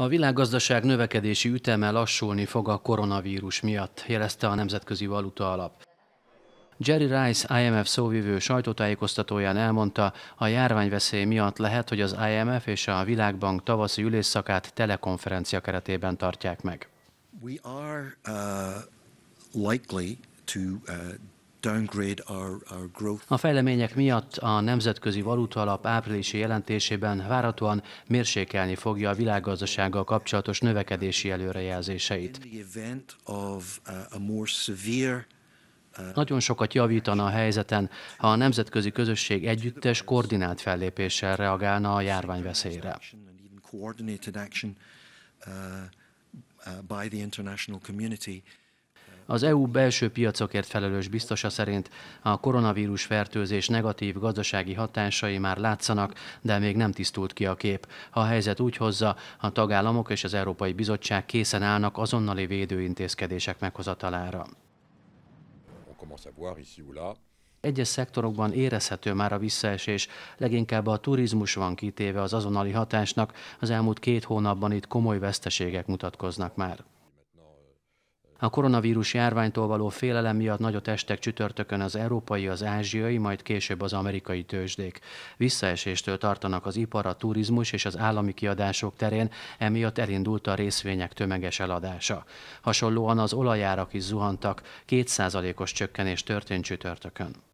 A világgazdaság növekedési üteme lassulni fog a koronavírus miatt, jelezte a Nemzetközi Valuta Alap. Jerry Rice, IMF szóvivő sajtótájékoztatóján elmondta, a járványveszély miatt lehet, hogy az IMF és a Világbank tavaszi ülésszakát telekonferencia keretében tartják meg. We are, uh, likely to, uh, a fejlemények miatt a Nemzetközi Valuta Alap áprilisi jelentésében várhatóan mérsékelni fogja a világgazdasággal kapcsolatos növekedési előrejelzéseit. Uh, Nagyon sokat javítana a helyzeten, ha a nemzetközi közösség együttes, koordinált fellépéssel reagálna a járványveszélyre. Az EU belső piacokért felelős biztosa szerint a koronavírus fertőzés negatív gazdasági hatásai már látszanak, de még nem tisztult ki a kép. Ha a helyzet úgy hozza, a tagállamok és az Európai Bizottság készen állnak azonnali védőintézkedések meghozatalára. Egyes szektorokban érezhető már a visszaesés, leginkább a turizmus van kitéve az azonnali hatásnak, az elmúlt két hónapban itt komoly veszteségek mutatkoznak már. A koronavírus járványtól való félelem miatt nagyot estek csütörtökön az európai, az ázsiai, majd később az amerikai tőzsdék. Visszaeséstől tartanak az ipar, a turizmus és az állami kiadások terén, emiatt elindult a részvények tömeges eladása. Hasonlóan az olajárak is zuhantak, kétszázalékos csökkenés történt csütörtökön.